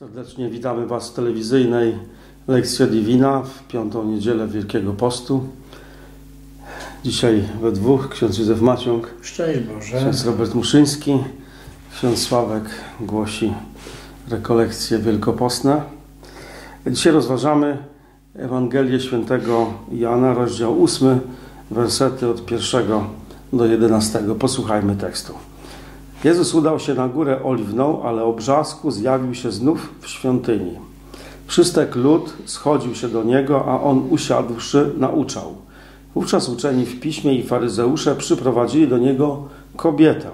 Serdecznie witamy Was w telewizyjnej Lekcja Divina w piątą niedzielę Wielkiego Postu. Dzisiaj we dwóch ksiądz Józef Maciąg, Szczęść Boże. ksiądz Robert Muszyński, ksiądz Sławek głosi rekolekcje wielkopostne. Dzisiaj rozważamy Ewangelię Świętego Jana, rozdział 8, wersety od 1 do 11. Posłuchajmy tekstu. Jezus udał się na górę oliwną, ale o brzasku zjawił się znów w świątyni. Wszystek lud schodził się do niego, a on usiadłszy nauczał. Wówczas uczeni w piśmie i faryzeusze przyprowadzili do niego kobietę,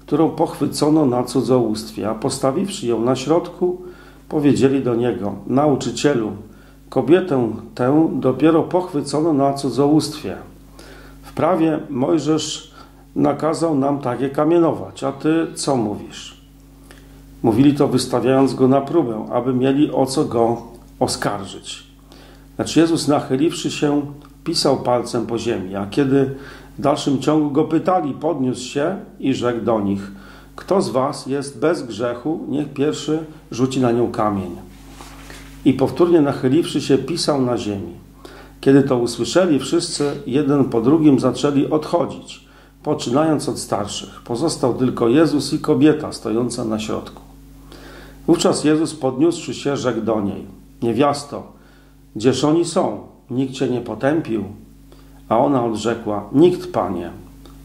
którą pochwycono na cudzołóstwie, a postawiwszy ją na środku, powiedzieli do niego: Nauczycielu, kobietę tę dopiero pochwycono na cudzołóstwie. W prawie Mojżesz nakazał nam takie kamienować, a ty co mówisz? Mówili to wystawiając go na próbę, aby mieli o co go oskarżyć. Lecz Jezus nachyliwszy się, pisał palcem po ziemi, a kiedy w dalszym ciągu go pytali, podniósł się i rzekł do nich: Kto z was jest bez grzechu, niech pierwszy rzuci na nią kamień. I powtórnie nachyliwszy się, pisał na ziemi. Kiedy to usłyszeli, wszyscy jeden po drugim zaczęli odchodzić poczynając od starszych. Pozostał tylko Jezus i kobieta stojąca na środku. Wówczas Jezus podniósłszy się, rzekł do niej: Niewiasto, gdzież oni są? Nikt cię nie potępił. A ona odrzekła: Nikt, panie.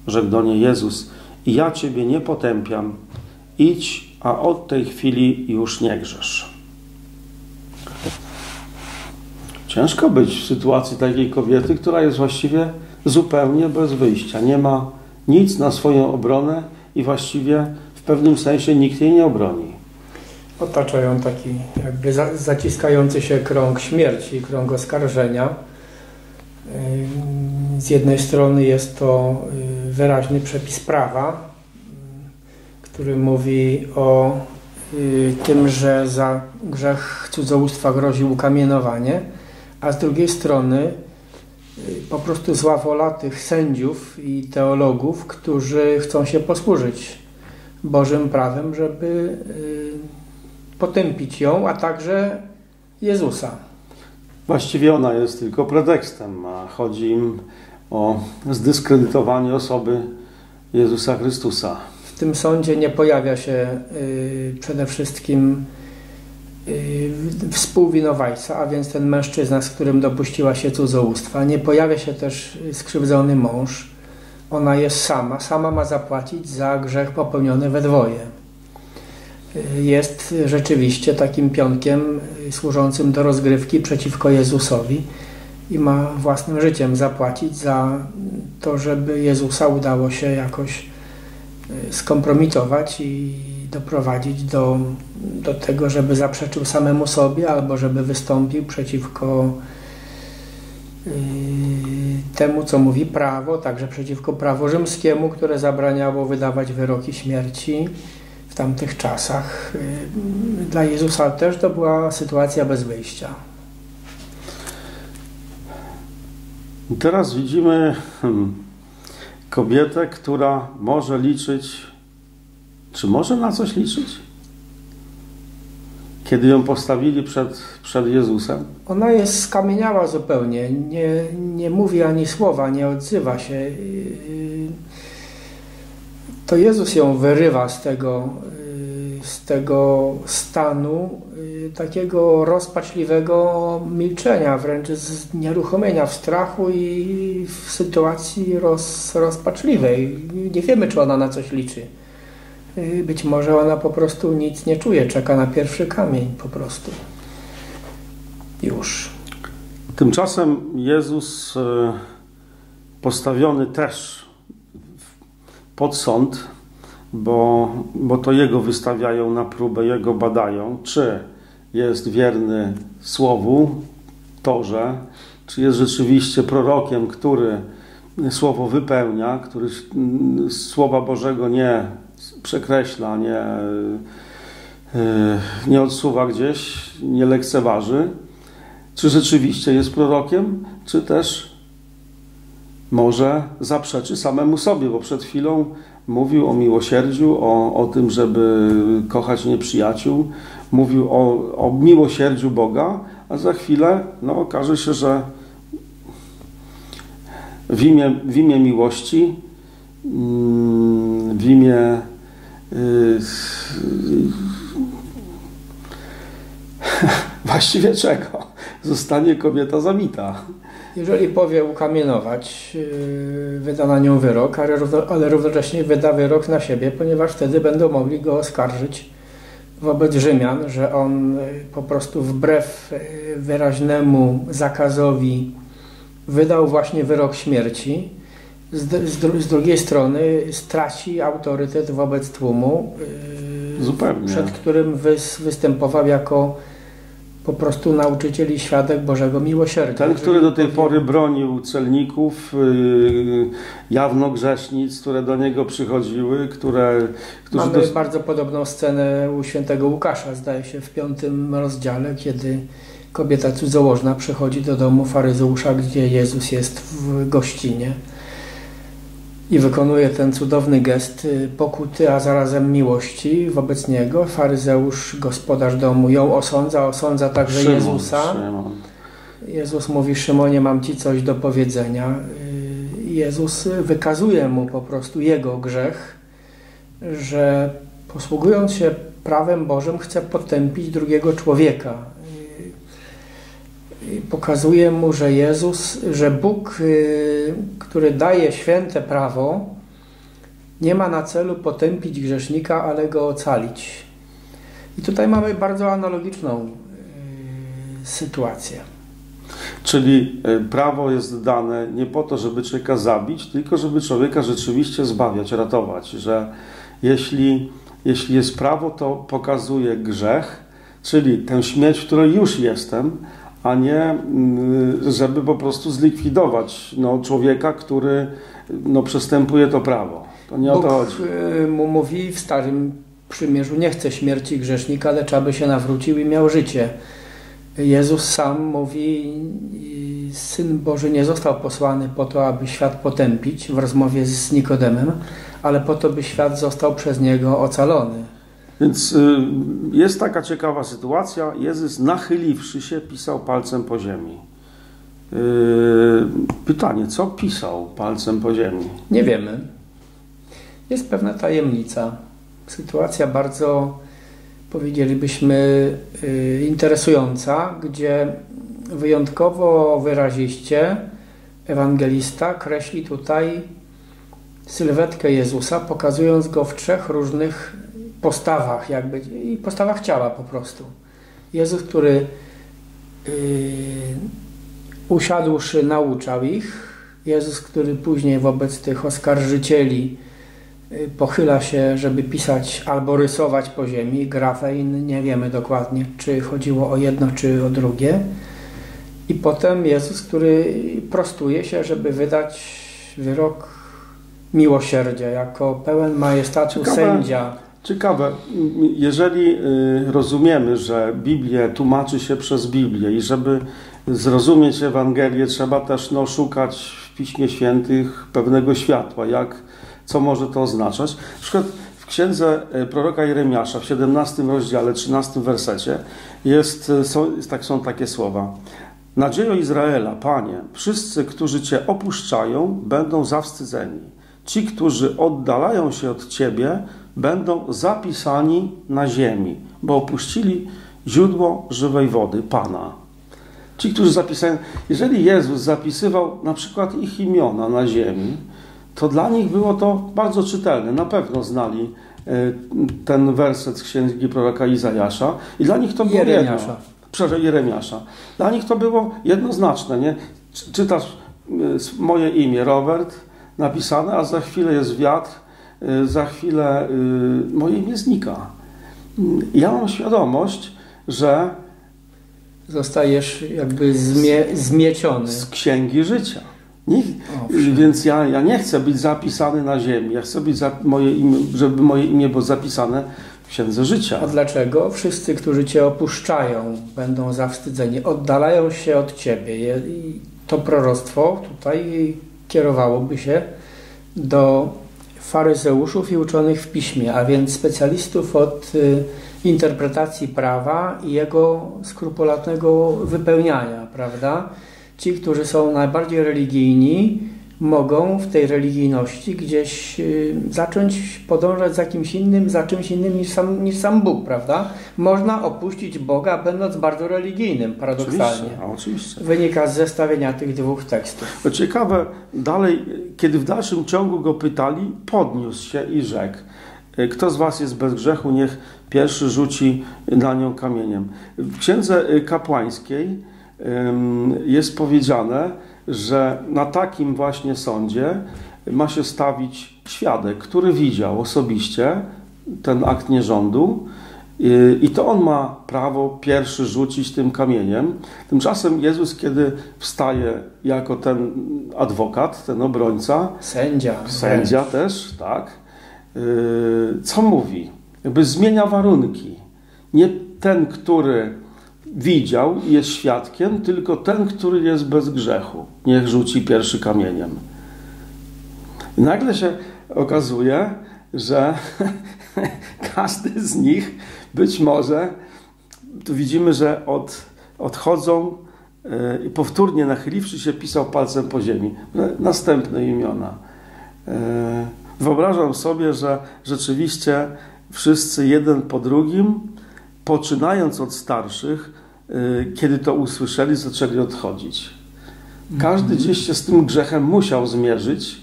Rzekł do niej Jezus: I ja ciebie nie potępiam. Idź, a od tej chwili już nie grzesz. Ciężko być w sytuacji takiej kobiety, która jest właściwie zupełnie bez wyjścia. Nie ma nic na swoją obronę i właściwie w pewnym sensie nikt jej nie obroni. Otaczają taki jakby zaciskający się krąg śmierci, krąg oskarżenia. Z jednej strony jest to wyraźny przepis prawa, który mówi o tym, że za grzech cudzołóstwa grozi ukamienowanie, a z drugiej strony po prostu zła wola tych sędziów i teologów, którzy chcą się posłużyć Bożym prawem, żeby y, potępić ją, a także Jezusa. Właściwie ona jest tylko pretekstem, a chodzi im o zdyskredytowanie osoby Jezusa Chrystusa. W tym sądzie nie pojawia się y, przede wszystkim współwinowajca, a więc ten mężczyzna, z którym dopuściła się cudzołóstwa. Nie pojawia się też skrzywdzony mąż. Ona jest sama. Sama ma zapłacić za grzech popełniony we dwoje. Y, jest rzeczywiście takim pionkiem y, służącym do rozgrywki przeciwko Jezusowi i ma własnym życiem zapłacić za to, żeby Jezusa udało się jakoś skompromitować i doprowadzić do, do tego, żeby zaprzeczył samemu sobie albo żeby wystąpił przeciwko yy, temu, co mówi prawo, także przeciwko prawu rzymskiemu, które zabraniało wydawać wyroki śmierci w tamtych czasach. Yy, dla Jezusa też to była sytuacja bez wyjścia. Teraz widzimy hmm, kobietę, która może liczyć czy może na coś liczyć? Kiedy ją postawili przed, przed Jezusem? Ona jest skamieniała zupełnie. Nie, nie mówi ani słowa, nie odzywa się. To Jezus ją wyrywa z tego, z tego stanu takiego rozpaczliwego milczenia, wręcz z nieruchomienia w strachu i w sytuacji roz, rozpaczliwej. Nie wiemy, czy ona na coś liczy. Y, być może ona po prostu nic nie czuje, czeka na pierwszy kamień po prostu. Już. Tymczasem Jezus y, postawiony też pod sąd, bo, bo to Jego wystawiają na próbę, Jego badają, czy jest wierny Słowu, Torze, czy jest rzeczywiście prorokiem, który Słowo wypełnia, który Słowa Bożego nie przekreśla, nie, e, nie odsuwa gdzieś, nie lekceważy, czy rzeczywiście jest prorokiem, czy też może zaprzeczy samemu sobie, bo przed chwilą mówił o miłosierdziu, o, o tym, żeby kochać nieprzyjaciół, mówił o, o miłosierdziu Boga, a za chwilę no, okaże się, że w imię, w imię miłości, mm, w imię właściwie czego? Zostanie kobieta zabita. Jeżeli powie ukamienować, yy, wyda na nią wyrok, ale równocześnie wyda wyrok na siebie, ponieważ wtedy będą mogli go oskarżyć wobec Rzymian, że on yy, po prostu wbrew wyraźnemu zakazowi wydał właśnie wyrok śmierci. Z, z, z drugiej strony straci autorytet wobec tłumu, Zupełnie. przed którym wys, występował jako po prostu nauczyciel i świadek Bożego miłosierdzia. Ten, który do tej pory bronił celników, yy, jawno grzesznic, które do niego przychodziły, które... Którzy Mamy dos... bardzo podobną scenę u świętego Łukasza, zdaje się, w piątym rozdziale, kiedy kobieta cudzołożna przychodzi do domu faryzeusza, gdzie Jezus jest w gościnie i wykonuje ten cudowny gest y, pokuty, a zarazem miłości wobec niego. Faryzeusz, gospodarz domu, ją osądza, osądza także Szymon, Jezusa. Szymon. Jezus mówi: Szymonie, mam ci coś do powiedzenia. Y, Jezus wykazuje mu po prostu jego grzech, że posługując się prawem Bożym, chce potępić drugiego człowieka pokazuje mu, że Jezus, że Bóg, y, który daje święte prawo, nie ma na celu potępić grzesznika, ale go ocalić. I tutaj mamy bardzo analogiczną y, sytuację. Czyli y, prawo jest dane nie po to, żeby człowieka zabić, tylko żeby człowieka rzeczywiście zbawiać, ratować. Że jeśli, jeśli jest prawo, to pokazuje grzech, czyli tę śmierć, w której już jestem, a nie mm, żeby po prostu zlikwidować no, człowieka, który no, przestępuje to prawo. To nie Bóg o to chodzi. Y, mu mówi w Starym Przymierzu, nie chce śmierci grzesznika, lecz aby się nawrócił i miał życie. Jezus sam mówi, Syn Boży nie został posłany po to, aby świat potępić w rozmowie z Nikodemem, ale po to, by świat został przez Niego ocalony. Więc y, jest taka ciekawa sytuacja. Jezus nachyliwszy się pisał palcem po ziemi. Y, pytanie, co pisał palcem po ziemi? Nie wiemy. Jest pewna tajemnica. Sytuacja bardzo, powiedzielibyśmy, y, interesująca, gdzie wyjątkowo wyraziście ewangelista kreśli tutaj sylwetkę Jezusa, pokazując go w trzech różnych postawach jakby i postawach ciała po prostu. Jezus, który yy, usiadłszy nauczał ich, Jezus, który później wobec tych oskarżycieli yy, pochyla się, żeby pisać albo rysować po ziemi, grafein, nie wiemy dokładnie, czy chodziło o jedno, czy o drugie. I potem Jezus, który prostuje się, żeby wydać wyrok miłosierdzia, jako pełen majestatu sędzia Ciekawe, jeżeli y, rozumiemy, że Biblię tłumaczy się przez Biblię i żeby zrozumieć Ewangelię, trzeba też no, szukać w Piśmie Świętych pewnego światła, jak, co może to oznaczać. Na przykład w księdze y, proroka Jeremiasza w 17 rozdziale, 13 wersecie jest, y, są, tak, są takie słowa. Nadziejo Izraela, Panie, wszyscy, którzy Cię opuszczają, będą zawstydzeni. Ci, którzy oddalają się od Ciebie, będą zapisani na ziemi, bo opuścili źródło żywej wody, Pana. Ci, którzy zapisają, jeżeli Jezus zapisywał na przykład ich imiona na ziemi, to dla nich było to bardzo czytelne. Na pewno znali e, ten werset z księgi proroka Izajasza i dla nich to było Jeremiasza. jedno. Przepraszam, Jeremiasza. Dla nich to było jednoznaczne. Nie? Czytasz e, moje imię, Robert, napisane, a za chwilę jest wiatr, za chwilę y, moje imię znika. Ja mam świadomość, że zostajesz jakby zmie, zmieciony z księgi życia. Nie, więc ja, ja nie chcę być zapisany na ziemi. Ja chcę być za, moje imię, żeby moje imię było zapisane w księdze życia. A dlaczego? Wszyscy, którzy cię opuszczają, będą zawstydzeni, oddalają się od ciebie. I to proroctwo tutaj kierowałoby się do faryzeuszów i uczonych w piśmie, a więc specjalistów od y, interpretacji prawa i jego skrupulatnego wypełniania, prawda? Ci, którzy są najbardziej religijni, mogą w tej religijności gdzieś y, zacząć podążać za kimś innym, za czymś innym niż sam, niż sam Bóg, prawda? Można opuścić Boga, będąc bardzo religijnym, paradoksalnie. Oczywiście, oczywiście. Wynika z zestawienia tych dwóch tekstów. Ciekawe, dalej, kiedy w dalszym ciągu go pytali, podniósł się i rzekł: Kto z Was jest bez grzechu, niech pierwszy rzuci na nią kamieniem. W księdze kapłańskiej ym, jest powiedziane, że na takim właśnie sądzie ma się stawić świadek, który widział osobiście ten akt nierządu y, i to on ma prawo pierwszy rzucić tym kamieniem. Tymczasem Jezus, kiedy wstaje jako ten adwokat, ten obrońca, Sędzia. sędzia też, tak, y, co mówi? Jakby zmienia warunki. Nie ten, który widział jest świadkiem, tylko ten, który jest bez grzechu. Niech rzuci pierwszy kamieniem. I nagle się okazuje, że każdy z nich być może, tu widzimy, że od, odchodzą i powtórnie nachyliwszy się pisał palcem po ziemi. Następne imiona. E, wyobrażam sobie, że rzeczywiście wszyscy jeden po drugim, poczynając od starszych, kiedy to usłyszeli, zaczęli odchodzić. Każdy gdzieś się z tym grzechem musiał zmierzyć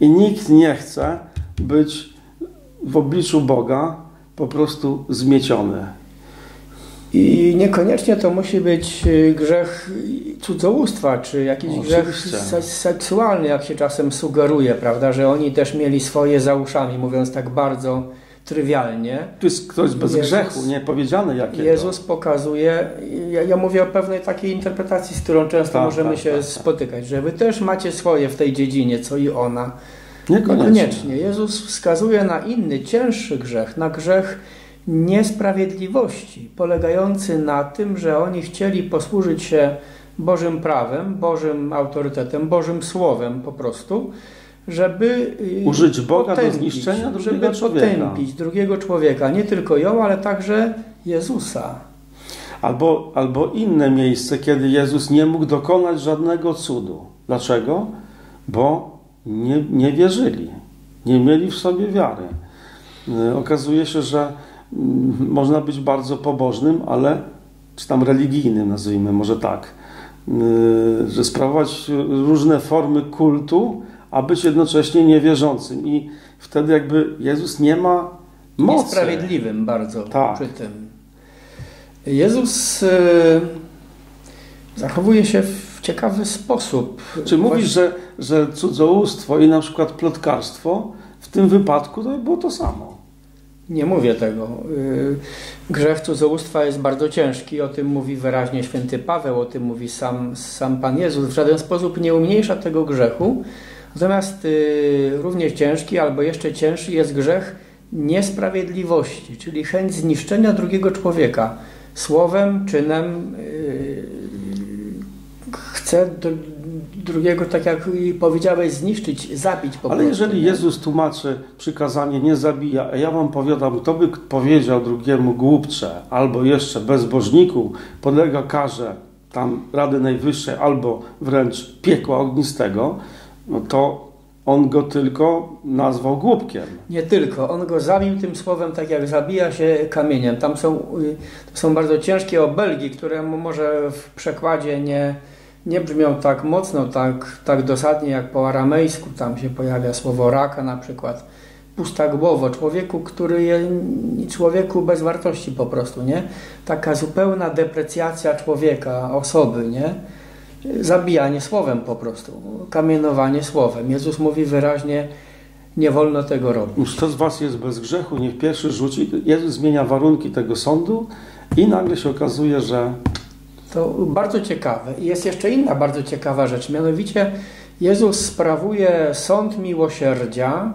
i nikt nie chce być w obliczu Boga po prostu zmieciony. I niekoniecznie to musi być y, grzech cudzołóstwa, czy jakiś Oczywiście. grzech se- seksualny, jak się czasem sugeruje, prawda, że oni też mieli swoje za uszami, mówiąc tak bardzo trywialnie. Tu jest ktoś bez Jezus- grzechu, nie powiedziane jakiego. Jezus pokazuje, ja, ja mówię o pewnej takiej interpretacji, z którą często Tak, możemy tak, się tak, spotykać, że wy też macie swoje w tej dziedzinie, co i ona. Niekoniecznie. Niekoniecznie. Jezus wskazuje na inny, cięższy grzech, na grzech niesprawiedliwości, polegający na tym, że oni chcieli posłużyć się Bożym prawem, Bożym autorytetem, Bożym słowem po prostu, żeby y, Użyć Boga do potępić, zniszczenia drugiego człowieka. potępić drugiego człowieka, nie tylko ją, ale także Jezusa. Albo, albo inne miejsce, kiedy Jezus nie mógł dokonać żadnego cudu. Dlaczego? Bo nie, nie wierzyli, nie mieli w sobie wiary. Y, Okazuje się, że mm, można być bardzo pobożnym, ale czy tam religijnym, nazwijmy może tak, y, że sprawować różne formy kultu, a być jednocześnie niewierzącym. I wtedy jakby Jezus nie ma mocy. Niesprawiedliwym bardzo Tak. przy tym. Jezus y, zachowuje się w ciekawy sposób. Czy mówisz, że, że cudzołóstwo i na przykład plotkarstwo w tym wypadku to było to samo? Nie mówię tego. Y, Grzech cudzołóstwa jest bardzo ciężki, o tym mówi wyraźnie święty Paweł, o tym mówi sam, sam Pan Jezus. W żaden sposób nie umniejsza tego grzechu. Natomiast y, równie ciężki albo jeszcze cięższy jest grzech niesprawiedliwości, czyli chęć zniszczenia drugiego człowieka słowem, czynem. y, Chce dr- drugiego, tak jak powiedziałeś, zniszczyć, zabić po Ale prostu. jeżeli nie? Jezus tłumaczy przykazanie nie zabija, a ja wam powiadam, kto by powiedział drugiemu głupcze albo jeszcze bezbożniku, podlega karze tam Rady Najwyższej albo wręcz piekła ognistego, no to on go tylko nazwał głupkiem. Nie tylko. On go zabił tym słowem, tak jak zabija się kamieniem. Tam są, y, to są bardzo ciężkie obelgi, które może w przekładzie nie, nie brzmią tak mocno, tak, tak dosadnie jak po aramejsku. Tam się pojawia słowo raka na przykład. Pusta głowo. Człowieku, który jest człowieku bez wartości po prostu, nie? Taka zupełna deprecjacja człowieka, osoby, nie? Zabijanie słowem po prostu. Kamienowanie słowem. Jezus mówi wyraźnie, nie wolno tego robić. Kto z was jest bez grzechu, niech pierwszy rzuci. Jezus zmienia warunki tego sądu i nagle się okazuje, że To bardzo ciekawe. I jest jeszcze inna bardzo ciekawa rzecz. Mianowicie Jezus sprawuje sąd miłosierdzia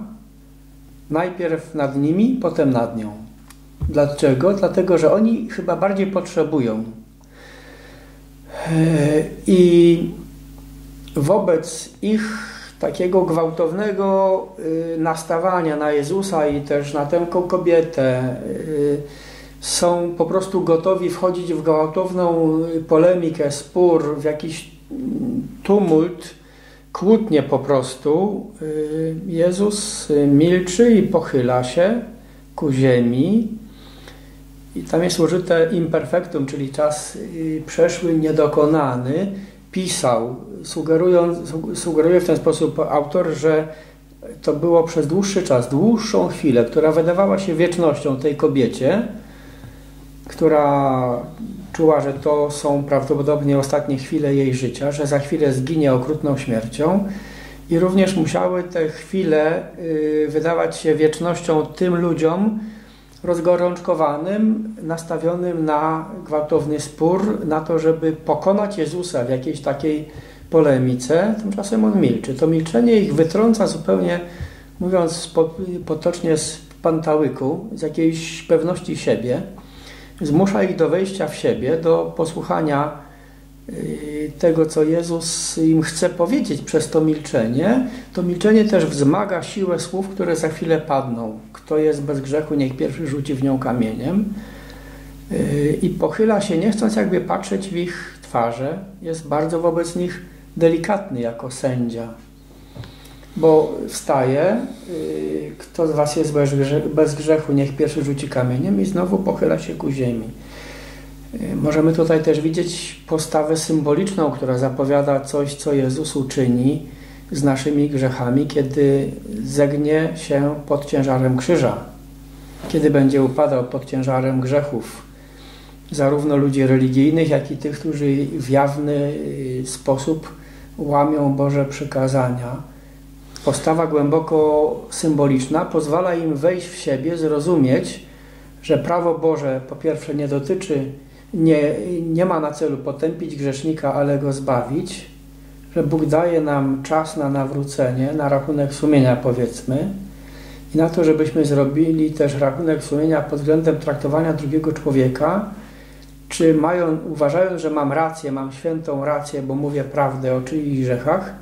najpierw nad nimi, potem nad nią. Dlaczego? Dlatego, że oni chyba bardziej potrzebują. E, I wobec ich takiego gwałtownego y, nastawania na Jezusa i też na tę kobietę y, są po prostu gotowi wchodzić w gwałtowną polemikę, spór, w jakiś tumult, kłótnie po prostu. Jezus milczy i pochyla się ku ziemi. I tam jest użyte imperfektum, czyli czas przeszły, niedokonany pisał, sugerując, sugeruje w ten sposób autor, że to było przez dłuższy czas, dłuższą chwilę, która wydawała się wiecznością tej kobiecie, która czuła, że to są prawdopodobnie ostatnie chwile jej życia, że za chwilę zginie okrutną śmiercią. I również musiały te chwile y, wydawać się wiecznością tym ludziom, rozgorączkowanym, nastawionym na gwałtowny spór, na to, żeby pokonać Jezusa w jakiejś takiej polemice, tymczasem on milczy. To milczenie ich wytrąca zupełnie, mówiąc potocznie, z pantałyku, z jakiejś pewności siebie, zmusza ich do wejścia w siebie, do posłuchania tego, co Jezus im chce powiedzieć przez to milczenie, to milczenie też wzmaga siłę słów, które za chwilę padną. Kto jest bez grzechu, niech pierwszy rzuci w nią kamieniem. Y, I pochyla się, nie chcąc jakby patrzeć w ich twarze, jest bardzo wobec nich delikatny jako sędzia. Bo wstaje, y, kto z was jest bez grzechu, niech pierwszy rzuci kamieniem i znowu pochyla się ku ziemi. Możemy tutaj też widzieć postawę symboliczną, która zapowiada coś, co Jezus uczyni z naszymi grzechami, kiedy zegnie się pod ciężarem krzyża, kiedy będzie upadał pod ciężarem grzechów, zarówno ludzi religijnych, jak i tych, którzy w jawny y, sposób łamią Boże przykazania. Postawa głęboko symboliczna pozwala im wejść w siebie, zrozumieć, że prawo Boże po pierwsze nie dotyczy nie, nie ma na celu potępić grzesznika, ale go zbawić, że Bóg daje nam czas na nawrócenie, na rachunek sumienia powiedzmy i na to, żebyśmy zrobili też rachunek sumienia pod względem traktowania drugiego człowieka, czy mają, uważając, że mam rację, mam świętą rację, bo mówię prawdę o czyichś grzechach,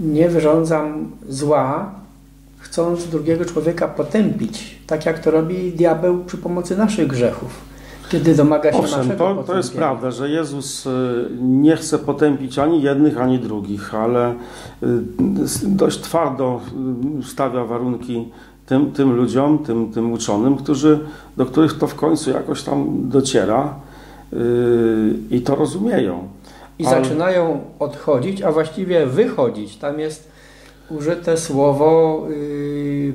nie wyrządzam zła, chcąc drugiego człowieka potępić, tak jak to robi diabeł przy pomocy naszych grzechów kiedy domaga się Owszem, to, to jest prawda, że Jezus y, nie chce potępić ani jednych, ani drugich, ale y, dość twardo y, stawia warunki tym, tym ludziom, tym, tym uczonym, którzy, do których to w końcu jakoś tam dociera i to rozumieją. I ale... zaczynają odchodzić, a właściwie wychodzić. Tam jest użyte słowo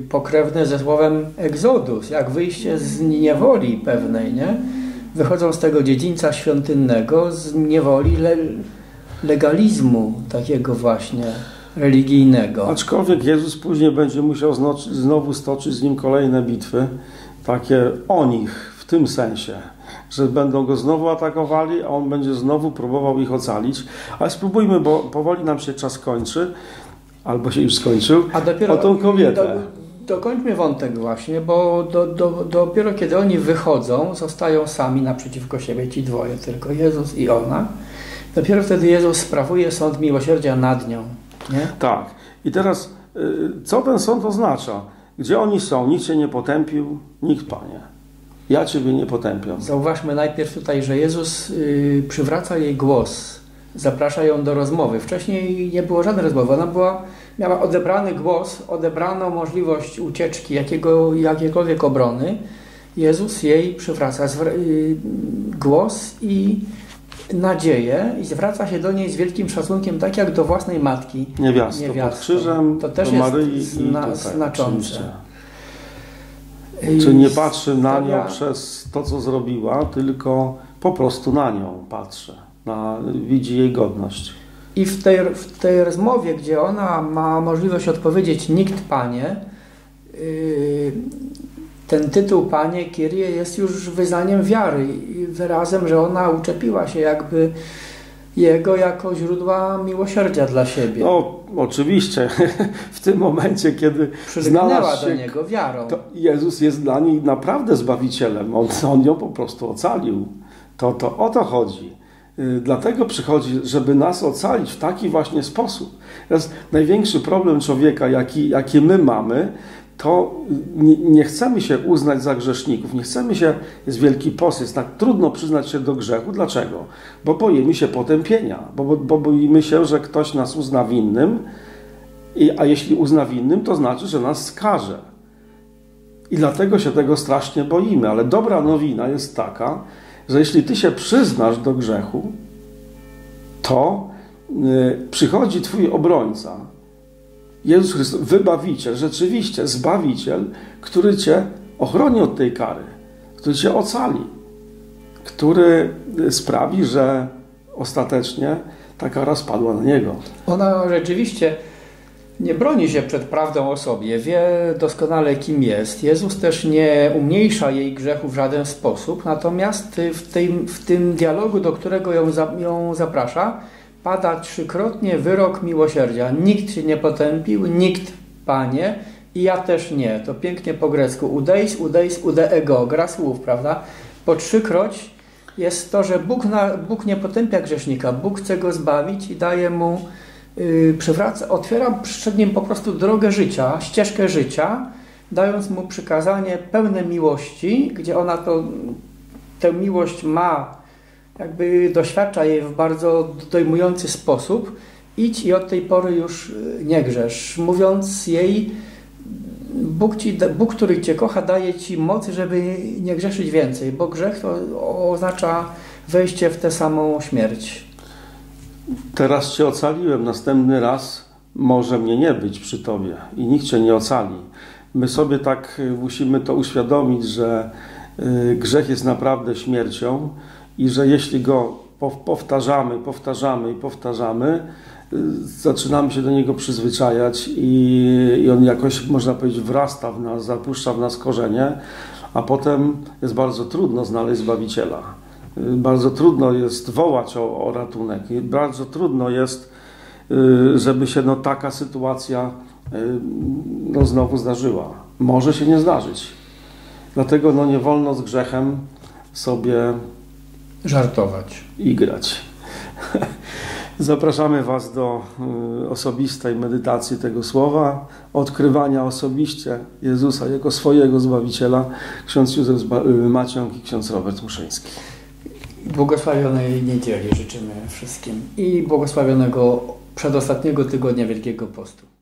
pokrewne ze słowem exodus, jak wyjście z niewoli pewnej, nie? Wychodzą z tego dziedzińca świątynnego, z niewoli le, legalizmu takiego właśnie religijnego. Aczkolwiek Jezus później będzie musiał znowu stoczyć z nim kolejne bitwy, takie o nich w tym sensie, że będą go znowu atakowali, a on będzie znowu próbował ich ocalić. Ale spróbujmy, bo powoli nam się czas kończy, albo się już skończył, a dopiero o tą kobietę. Do dokończmy wątek właśnie, bo do, do, dopiero kiedy oni wychodzą, zostają sami naprzeciwko siebie, ci dwoje, tylko Jezus i ona, dopiero wtedy Jezus sprawuje sąd miłosierdzia nad nią. Nie? Tak. I teraz, y, co ten sąd oznacza? Gdzie oni są? Nikt się nie potępił, nikt, Panie. Ja Ciebie nie potępiam. Zauważmy najpierw tutaj, że Jezus yy, przywraca jej głos, zaprasza ją do rozmowy. Wcześniej nie było żadnej rozmowy, ona była miała odebrany głos, odebrano możliwość ucieczki, jakiego, jakiejkolwiek obrony, Jezus jej przywraca y, głos i nadzieję i zwraca się do niej z wielkim szacunkiem, tak jak do własnej matki. Niewiasto, Niewiasto. pod krzyżem, to też Maryi jest zna, tutaj, znaczące. Czy nie patrzy na nią przez to, co zrobiła, tylko po prostu na nią patrzy, na, widzi jej godność. I w tej, w tej rozmowie, gdzie ona ma możliwość odpowiedzieć nikt Panie, yy, ten tytuł Panie Kyrie jest już wyznaniem wiary i wyrazem, że ona uczepiła się jakby jego jako źródła miłosierdzia dla siebie. No, oczywiście. W tym momencie, kiedy znalazł się, do niego wiarą. Jezus jest dla niej naprawdę Zbawicielem. On, on ją po prostu ocalił. To, to o to chodzi Dlatego przychodzi, żeby nas ocalić w taki właśnie sposób. Teraz największy problem człowieka, jaki, jaki my mamy, to nie, nie chcemy się uznać za grzeszników, nie chcemy się, jest wielki post, jest tak trudno przyznać się do grzechu. Dlaczego? Bo boimy się potępienia, bo, bo, bo boimy się, że ktoś nas uzna winnym, i, a jeśli uzna winnym, to znaczy, że nas skaże. I dlatego się tego strasznie boimy. Ale dobra nowina jest taka, że jeśli ty się przyznasz do grzechu, to y, przychodzi twój obrońca, Jezus Chrystus, wybawiciel, rzeczywiście zbawiciel, który cię ochroni od tej kary, który cię ocali, który sprawi, że ostatecznie ta kara spadła na niego. Ona rzeczywiście nie broni się przed prawdą o sobie, wie doskonale kim jest. Jezus też nie umniejsza jej grzechu w żaden sposób, natomiast w, tej, w tym dialogu, do którego ją, ją zaprasza, pada trzykrotnie wyrok miłosierdzia. Nikt się nie potępił, nikt, Panie, i ja też nie. To pięknie po grecku. Udeis, ude ego. Gra słów, prawda? Po trzykroć jest to, że Bóg, na, Bóg nie potępia grzesznika. Bóg chce go zbawić i daje mu przywraca, otwiera przed nim po prostu drogę życia, ścieżkę życia, dając mu przykazanie pełne miłości, gdzie ona to, tę miłość ma, jakby doświadcza jej w bardzo dojmujący sposób. Idź i od tej pory już nie grzesz. Mówiąc jej, Bóg, ci, Bóg, który Cię kocha, daje Ci moc, żeby nie grzeszyć więcej, bo grzech to oznacza wejście w tę samą śmierć. Teraz cię ocaliłem, następny raz może mnie nie być przy tobie i nikt cię nie ocali. My sobie tak y, musimy to uświadomić, że y, grzech jest naprawdę śmiercią i że jeśli go powtarzamy, powtarzamy i powtarzamy, y, zaczynamy się do niego przyzwyczajać i, on jakoś, można powiedzieć, wrasta w nas, zapuszcza w nas korzenie, a potem jest bardzo trudno znaleźć Zbawiciela bardzo trudno jest wołać o, o ratunek. Bardzo trudno jest, y, żeby się no, taka sytuacja y, no, znowu zdarzyła. Może się nie zdarzyć. Dlatego no, nie wolno z grzechem sobie żartować i grać. Zapraszamy Was do y, osobistej medytacji tego słowa, odkrywania osobiście Jezusa jako swojego Zbawiciela, ksiądz Józef Maciąg i ksiądz Robert Muszyński. Błogosławionej niedzieli życzymy wszystkim i błogosławionego przedostatniego tygodnia Wielkiego Postu.